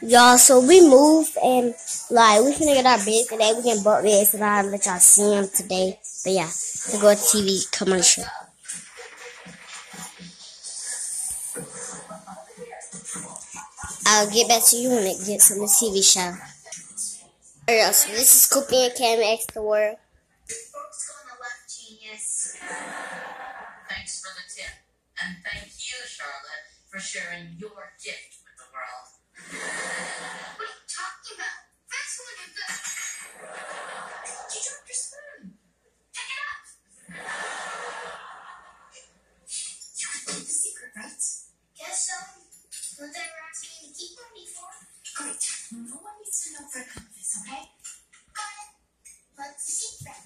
Y'all, so we moved and like we finna get our bed today. We can butt beds and I'll let y'all see them today. But yeah, to go to TV commercial. I'll get back to you when it gets on the TV show. Alright, so this is Coop and Cami Ask the World. Thanks for the tip. And thank you, Charlotte, for sharing your gift with Not that ever asked me to keep one before. Great. No one needs to know for this, okay? Got it. What's the secret?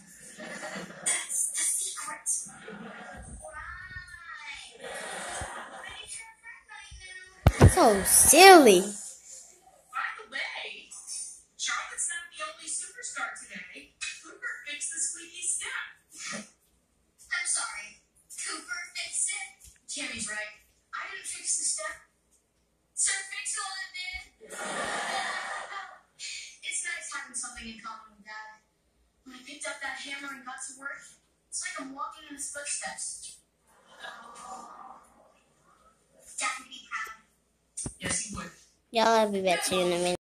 That's the secret. Right. Ready for a friend right now. So silly. By the way, Charlotte's not the only superstar today. Cooper fixed the squeaky step. I'm sorry. Cooper fixed it. Cami's right. I didn't fix the step. Sir Fix-a-Lot it's nice having something in common with Dad. When I picked up that hammer and got to work, it's like I'm walking in his footsteps. Dad would be proud. Yes, he would. Y'all, I'll be back to you in a minute.